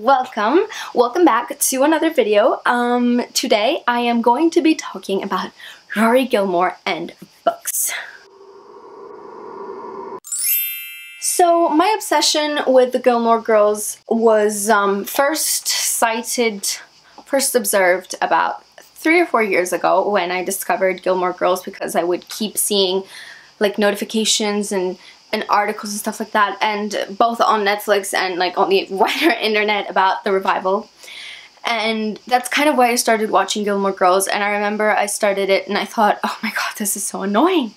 welcome. Welcome back to another video. Um, today I am going to be talking about Rory Gilmore and books. So my obsession with the Gilmore Girls was um, first sighted, first observed about three or four years ago when I discovered Gilmore Girls because I would keep seeing like notifications and and articles and stuff like that and both on Netflix and like on the wider internet about the revival. And that's kind of why I started watching Gilmore Girls and I remember I started it and I thought oh my god this is so annoying.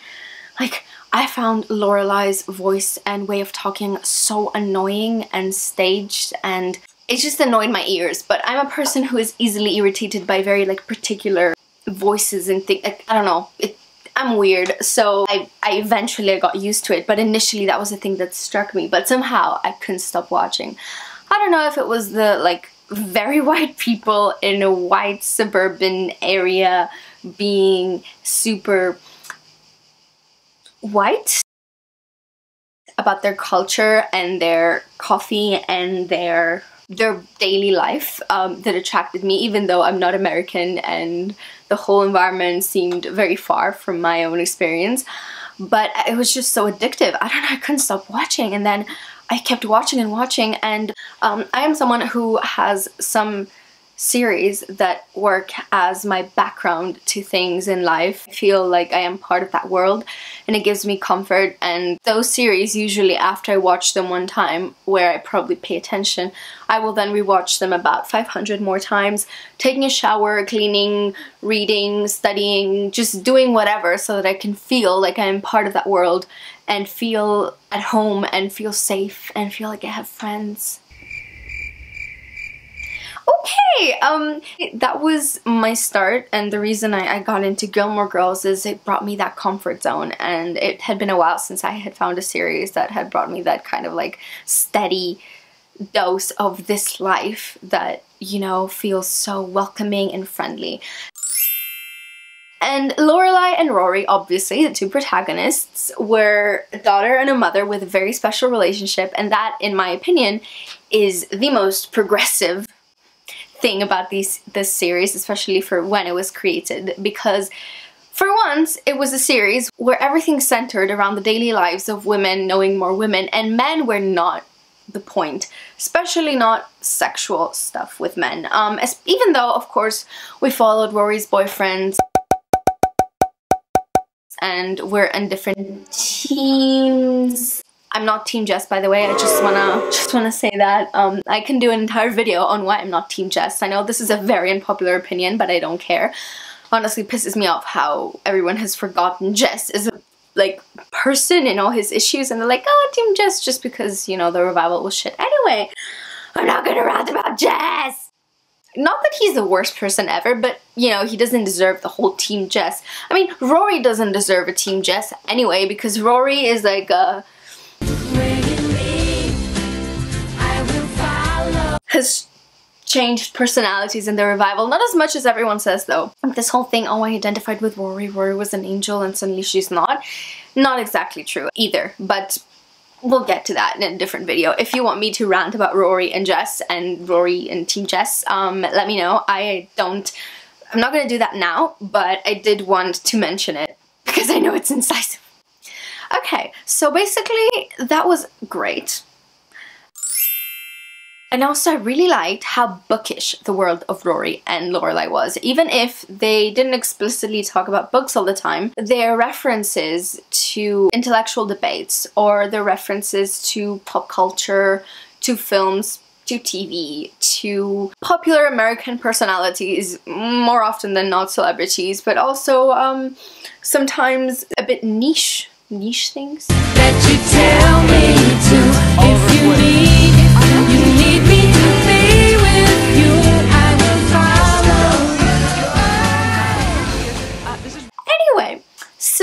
Like I found Lorelai's voice and way of talking so annoying and staged and it just annoyed my ears. But I'm a person who is easily irritated by very like particular voices and things I don't know it I'm weird, so I, I eventually got used to it, but initially that was the thing that struck me, but somehow I couldn't stop watching. I don't know if it was the, like, very white people in a white suburban area being super white about their culture and their coffee and their their daily life um, that attracted me even though I'm not American and the whole environment seemed very far from my own experience. But it was just so addictive. I don't know I couldn't stop watching. And then I kept watching and watching. And um, I am someone who has some series that work as my background to things in life. I feel like I am part of that world and it gives me comfort and those series usually after I watch them one time where I probably pay attention I will then rewatch them about 500 more times taking a shower, cleaning, reading, studying, just doing whatever so that I can feel like I'm part of that world and feel at home and feel safe and feel like I have friends Okay, um, that was my start and the reason I, I, got into Gilmore Girls is it brought me that comfort zone and it had been a while since I had found a series that had brought me that kind of like steady dose of this life that, you know, feels so welcoming and friendly. And Lorelai and Rory, obviously, the two protagonists, were a daughter and a mother with a very special relationship and that, in my opinion, is the most progressive thing about these this series, especially for when it was created, because for once, it was a series where everything centered around the daily lives of women knowing more women, and men were not the point, especially not sexual stuff with men. Um, as, even though, of course, we followed Rory's boyfriends and we're in different teams I'm not Team Jess, by the way. I just wanna just wanna say that. Um, I can do an entire video on why I'm not Team Jess. I know this is a very unpopular opinion, but I don't care. Honestly, pisses me off how everyone has forgotten Jess is a like person and all his issues, and they're like, oh, Team Jess, just because you know the revival was shit. Anyway, I'm not gonna rant about Jess. Not that he's the worst person ever, but you know, he doesn't deserve the whole Team Jess. I mean, Rory doesn't deserve a Team Jess anyway, because Rory is like a has changed personalities in the revival. Not as much as everyone says though. This whole thing, oh I identified with Rory, Rory was an angel and suddenly she's not. Not exactly true either, but we'll get to that in a different video. If you want me to rant about Rory and Jess and Rory and Team Jess, um, let me know. I don't, I'm not gonna do that now, but I did want to mention it because I know it's incisive. Okay, so basically that was great. And also I really liked how bookish the world of Rory and Lorelai was. Even if they didn't explicitly talk about books all the time, their references to intellectual debates or their references to pop culture, to films, to TV, to popular American personalities, more often than not celebrities, but also um, sometimes a bit niche niche things.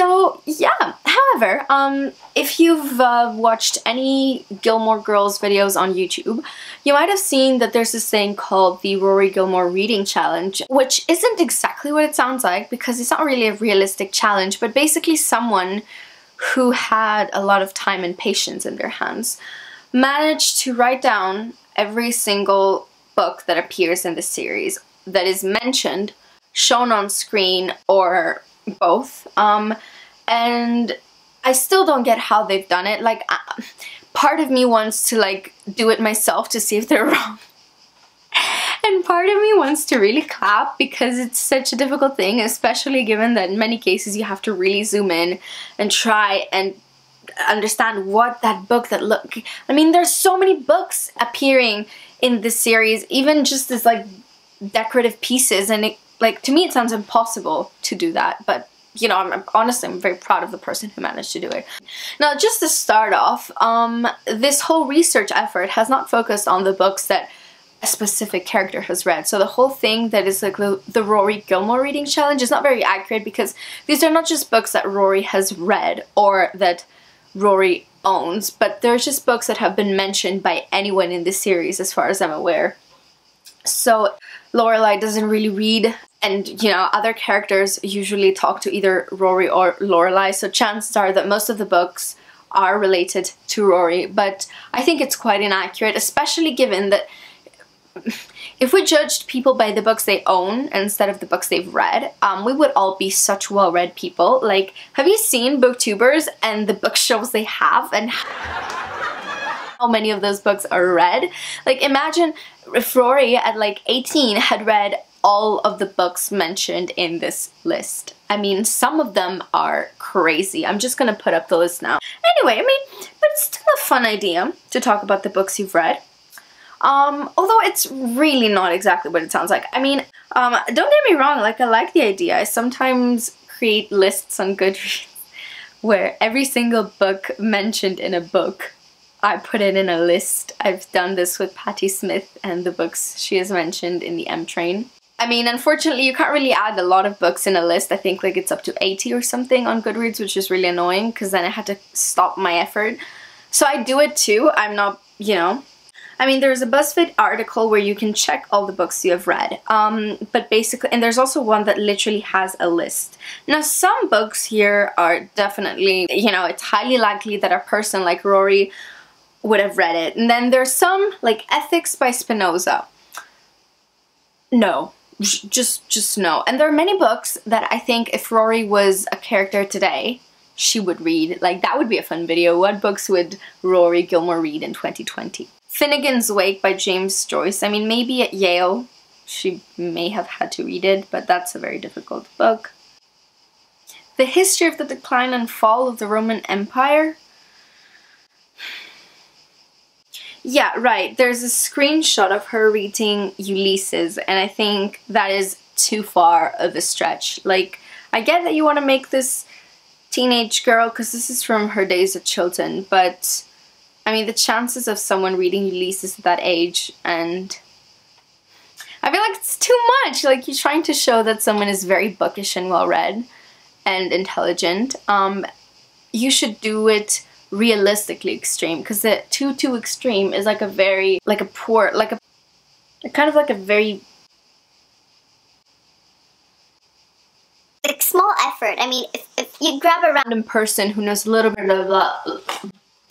So yeah, however, um, if you've uh, watched any Gilmore Girls videos on YouTube, you might have seen that there's this thing called the Rory Gilmore Reading Challenge, which isn't exactly what it sounds like because it's not really a realistic challenge, but basically someone who had a lot of time and patience in their hands managed to write down every single book that appears in the series that is mentioned, shown on screen, or both. Um, and I still don't get how they've done it. Like, part of me wants to like do it myself to see if they're wrong. and part of me wants to really clap because it's such a difficult thing, especially given that in many cases you have to really zoom in and try and understand what that book that look I mean there's so many books appearing in this series even just as like decorative pieces and it like to me it sounds impossible to do that but you know I'm, honestly I'm very proud of the person who managed to do it. Now just to start off um, this whole research effort has not focused on the books that a specific character has read. So the whole thing that is like the, the Rory Gilmore reading challenge is not very accurate because these are not just books that Rory has read or that Rory owns, but they're just books that have been mentioned by anyone in this series as far as I'm aware. So Lorelai doesn't really read and you know other characters usually talk to either Rory or Lorelai so chances are that most of the books are related to Rory but I think it's quite inaccurate especially given that if we judged people by the books they own instead of the books they've read, um, we would all be such well-read people. Like, have you seen booktubers and the bookshelves they have and how many of those books are read? Like, imagine if Rory at like 18 had read all of the books mentioned in this list. I mean, some of them are crazy. I'm just gonna put up the list now. Anyway, I mean, but it's still a fun idea to talk about the books you've read. Um, although it's really not exactly what it sounds like. I mean, um, don't get me wrong, like I like the idea. I sometimes create lists on Goodreads where every single book mentioned in a book I put it in a list. I've done this with Patti Smith and the books she has mentioned in the M Train. I mean, unfortunately, you can't really add a lot of books in a list. I think like it's up to 80 or something on Goodreads, which is really annoying because then I had to stop my effort. So I do it too. I'm not, you know, I mean, there's a BuzzFeed article where you can check all the books you have read. Um, but basically, and there's also one that literally has a list. Now, some books here are definitely, you know, it's highly likely that a person like Rory would have read it. And then there's some, like Ethics by Spinoza. No, just, just no. And there are many books that I think if Rory was a character today, she would read. Like, that would be a fun video. What books would Rory Gilmore read in 2020? Finnegan's Wake by James Joyce. I mean, maybe at Yale she may have had to read it, but that's a very difficult book. The History of the Decline and Fall of the Roman Empire. Yeah, right. There's a screenshot of her reading Ulysses, and I think that is too far of a stretch. Like, I get that you want to make this teenage girl, because this is from her days at Chilton, but I mean, the chances of someone reading Ulysses at that age and I feel like it's too much. Like you're trying to show that someone is very bookish and well read and intelligent. Um, you should do it realistically extreme because the too too extreme is like a very like a poor like a kind of like a very like small effort. I mean, if, if you grab a random person who knows a little bit of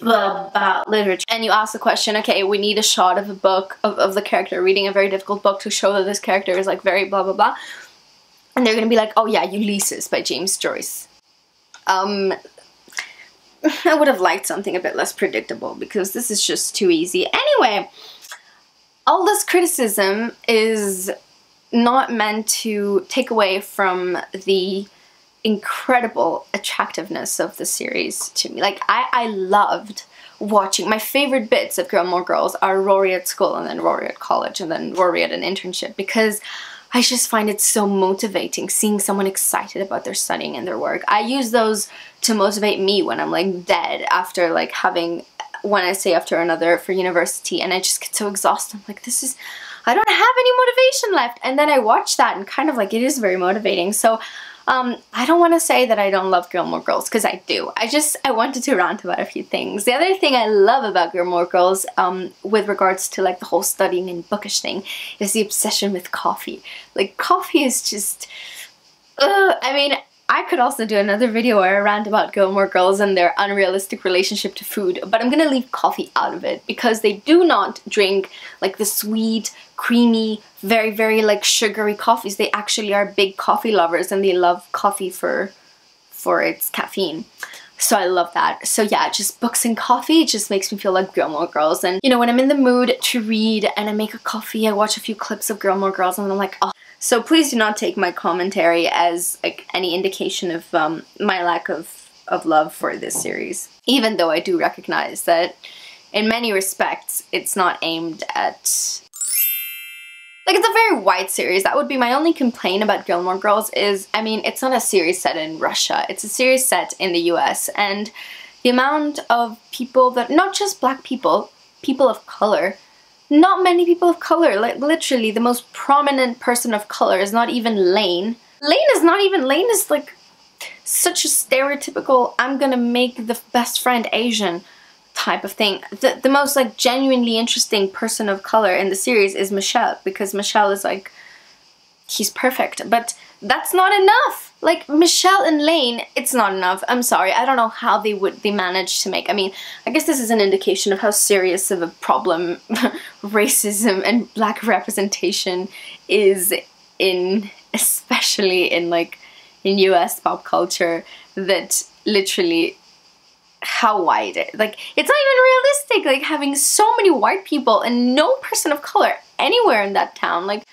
about literature and you ask the question okay we need a shot of a book of, of the character reading a very difficult book to show that this character is like very blah blah blah and they're gonna be like oh yeah Ulysses by James Joyce um I would have liked something a bit less predictable because this is just too easy anyway all this criticism is not meant to take away from the incredible attractiveness of the series to me. Like, I, I loved watching, my favorite bits of Gilmore Girls are Rory at school and then Rory at college and then Rory at an internship because I just find it so motivating seeing someone excited about their studying and their work. I use those to motivate me when I'm like dead after like having one essay after another for university and I just get so exhausted. I'm like, this is, I don't have any motivation left. And then I watch that and kind of like, it is very motivating. So um, I don't want to say that I don't love Gilmore Girls because I do. I just, I wanted to rant about a few things. The other thing I love about Gilmore Girls um, with regards to like the whole studying and bookish thing is the obsession with coffee. Like coffee is just, I mean, I could also do another video where I rant about Gilmore Girls and their unrealistic relationship to food, but I'm gonna leave coffee out of it because they do not drink like the sweet, creamy, very, very like sugary coffees. They actually are big coffee lovers and they love coffee for, for its caffeine. So I love that. So yeah, just books and coffee just makes me feel like Gilmore Girls. And you know, when I'm in the mood to read and I make a coffee, I watch a few clips of Gilmore Girls and I'm like, oh, so please do not take my commentary as like any indication of um, my lack of, of love for this series. Even though I do recognize that in many respects it's not aimed at like it's a very white series. That would be my only complaint about Gilmore Girls is, I mean, it's not a series set in Russia. It's a series set in the US and the amount of people that, not just black people, people of color, not many people of color. Like literally the most prominent person of color is not even Lane. Lane is not even, Lane is like such a stereotypical, I'm gonna make the best friend Asian type of thing. The, the most like genuinely interesting person of color in the series is Michel because Michel is like, he's perfect. But that's not enough. Like Michel and Lane, it's not enough. I'm sorry. I don't know how they would they managed to make. I mean, I guess this is an indication of how serious of a problem racism and black representation is in especially in like in US pop culture that literally how white it, like it's not even realistic like having so many white people and no person of color anywhere in that town like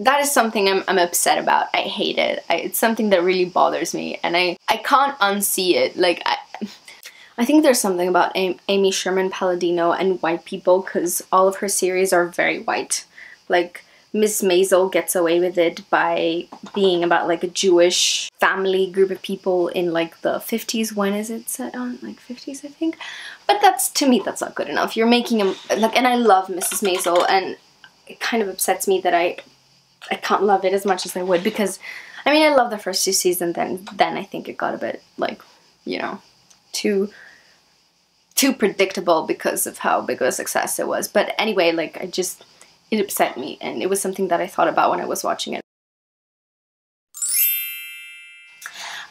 that is something I'm, I'm upset about. I hate it. I, it's something that really bothers me and I, I can't unsee it. Like, I, I think there's something about Amy Sherman Palladino and white people because all of her series are very white. Like, Miss Maisel gets away with it by being about like a Jewish family group of people in like the 50s. When is it set on? Like 50s, I think. But that's, to me, that's not good enough. You're making a, like, and I love Mrs. Maisel and it kind of upsets me that I I can't love it as much as I would because I mean I love the first two seasons then then I think it got a bit like you know too too predictable because of how big of a success it was but anyway like I just it upset me and it was something that I thought about when I was watching it.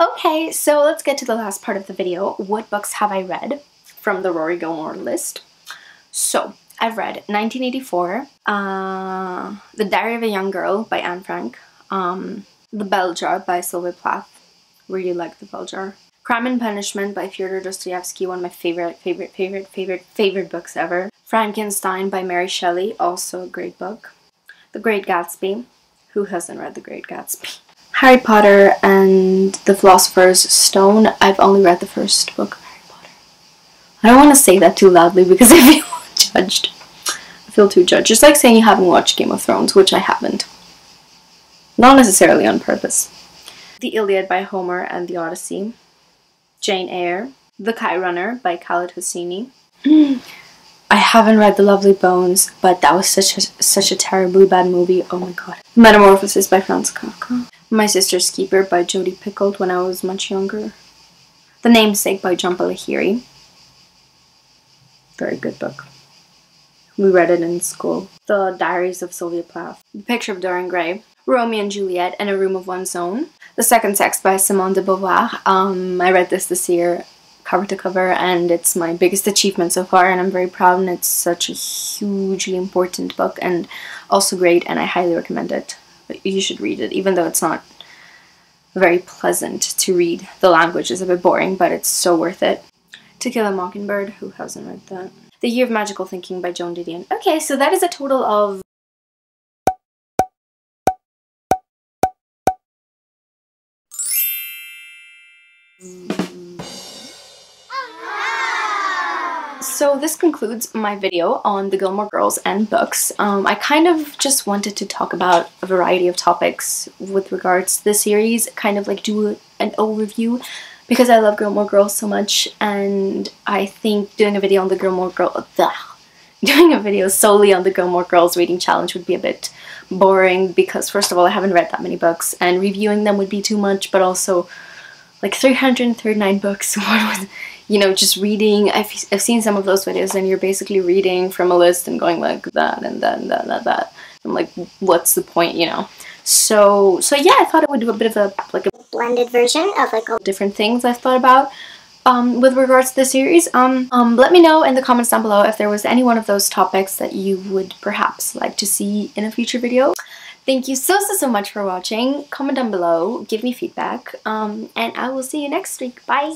Okay, so let's get to the last part of the video. What books have I read from the Rory Gilmore list? So, I've read 1984, uh, The Diary of a Young Girl by Anne Frank, um, The Bell Jar by Sylvia Plath. Really like The Bell Jar. Crime and Punishment by Fyodor Dostoevsky, one of my favorite, favorite, favorite, favorite, favorite books ever. Frankenstein by Mary Shelley, also a great book. The Great Gatsby. Who hasn't read The Great Gatsby? Harry Potter and the Philosopher's Stone. I've only read the first book of Harry Potter. I don't want to say that too loudly because I feel judged. I feel too judged. It's like saying you haven't watched Game of Thrones, which I haven't. Not necessarily on purpose. The Iliad by Homer and the Odyssey. Jane Eyre. The Kite Runner by Khaled Hosseini. I haven't read The Lovely Bones, but that was such a, such a terribly bad movie. Oh my god. Metamorphosis by Franz Kafka. My Sister's Keeper by Jodi Picoult when I was much younger. The Namesake by Jhumpa Lahiri. Very good book. We read it in school. The Diaries of Sylvia Plath. The Picture of Dorian Gray. Romeo and Juliet and A Room of One's Own. The Second Sex by Simone de Beauvoir. Um, I read this this year cover to cover and it's my biggest achievement so far and I'm very proud and it's such a hugely important book and also great and I highly recommend it. You should read it even though it's not very pleasant to read. The language is a bit boring but it's so worth it. To Kill a Mockingbird, who hasn't read that? The Year of Magical Thinking by Joan Didion. Okay, so that is a total of So this concludes my video on the Gilmore Girls and books. Um, I kind of just wanted to talk about a variety of topics with regards to the series, kind of like do an overview because I love Gilmore Girls so much and I think doing a video on the Gilmore Girls, doing a video solely on the Gilmore Girls reading challenge would be a bit boring because first of all I haven't read that many books and reviewing them would be too much but also like 339 books what would you know just reading I've, I've seen some of those videos and you're basically reading from a list and going like that and that and that and that, that. I'm like what's the point you know So, so yeah, I thought it would do a bit of a like a blended version of like a different things I've thought about um, with regards to the series. Um, um, let me know in the comments down below if there was any one of those topics that you would perhaps like to see in a future video. Thank you so, so, so much for watching. Comment down below, give me feedback, um, and I will see you next week. Bye!